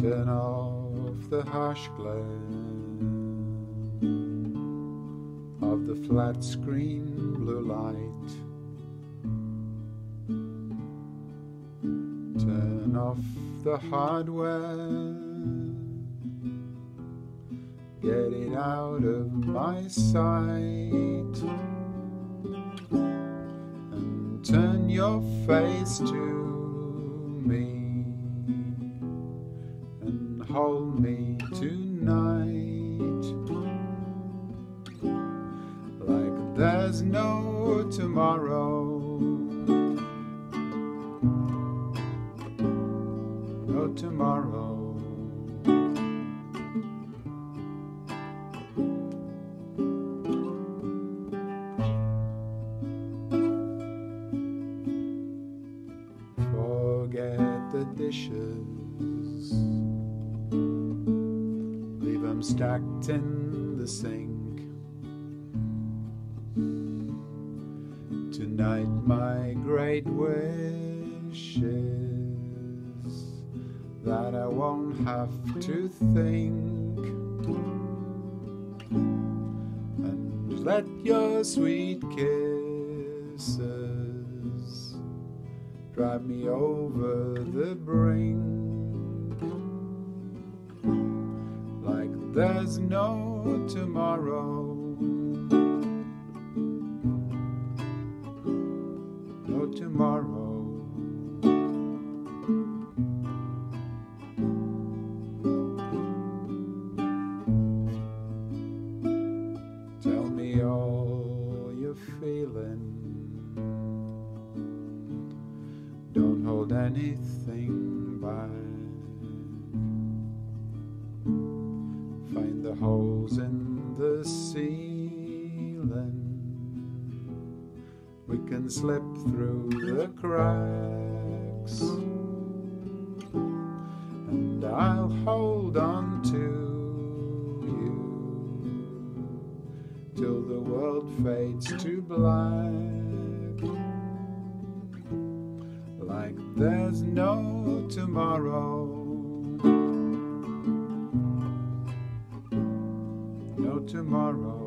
Turn off the harsh glare of the flat screen blue light. Turn off the hardware. Get it out of my sight. And turn your face to me. Hold me tonight. Like there's no tomorrow. No tomorrow. Forget the dishes. Them stacked in the sink. Tonight, my great wish is that I won't have to think. And let your sweet kisses drive me over the brink there's no tomorrow. No tomorrow. Tell me all you're feeling. Don't hold anything back. The holes in the ceiling. We can slip through the cracks. And I'll hold on to you till the world fades to black like there's no tomorrow. Tomorrow.